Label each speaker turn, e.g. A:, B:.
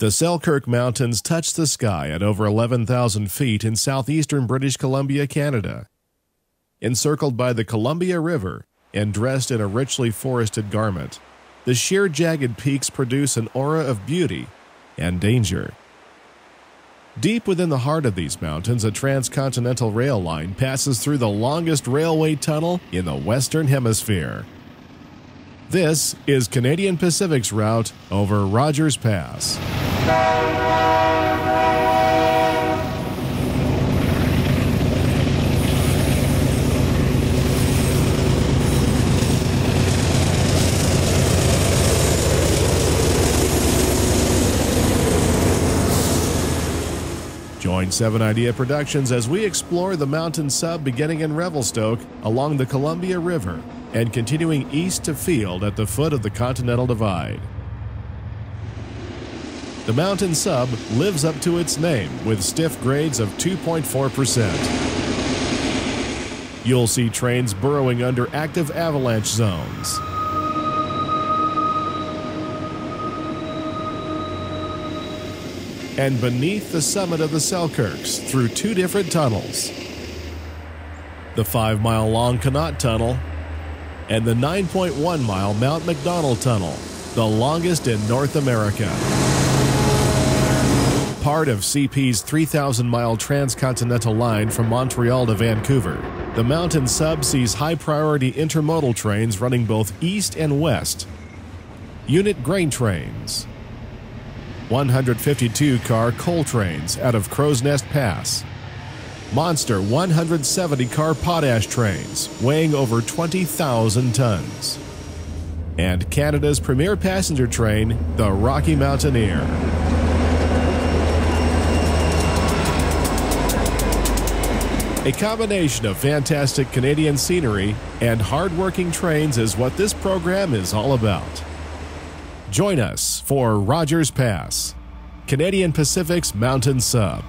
A: The Selkirk Mountains touch the sky at over 11,000 feet in southeastern British Columbia, Canada. Encircled by the Columbia River and dressed in a richly forested garment, the sheer jagged peaks produce an aura of beauty and danger. Deep within the heart of these mountains, a transcontinental rail line passes through the longest railway tunnel in the Western Hemisphere. This is Canadian Pacific's route over Rogers Pass. Join 7 Idea Productions as we explore the mountain sub beginning in Revelstoke along the Columbia River and continuing east to Field at the foot of the Continental Divide. The mountain sub lives up to its name with stiff grades of 2.4%. You'll see trains burrowing under active avalanche zones. And beneath the summit of the Selkirks through two different tunnels. The five mile long Connaught Tunnel and the 9.1 mile Mount Macdonald Tunnel, the longest in North America. Part of CP's 3,000 mile transcontinental line from Montreal to Vancouver, the mountain sub sees high priority intermodal trains running both east and west. Unit grain trains, 152 car coal trains out of Crowsnest Pass, monster 170 car potash trains weighing over 20,000 tons, and Canada's premier passenger train, the Rocky Mountaineer. A combination of fantastic Canadian scenery and hard-working trains is what this program is all about. Join us for Rogers Pass, Canadian Pacific's Mountain Sub.